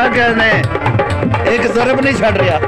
ਕੇ ਨੇ ਇੱਕ ਜ਼ਰਬ ਨਹੀਂ ਛੱਡ ਰਿਹਾ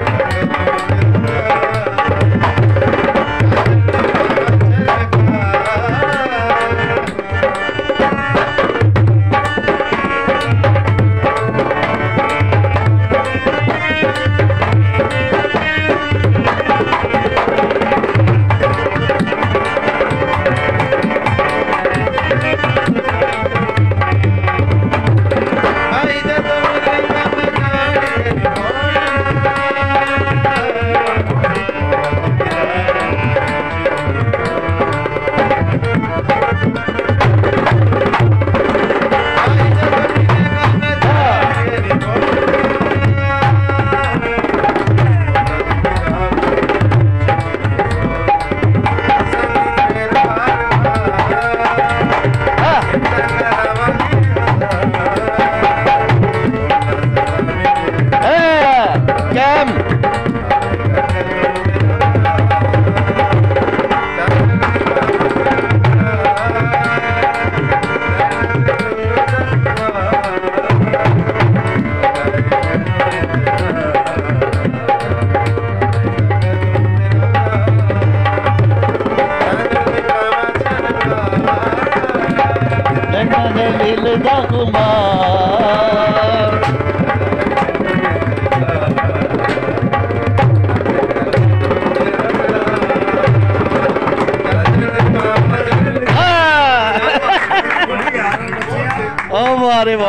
मारे बाब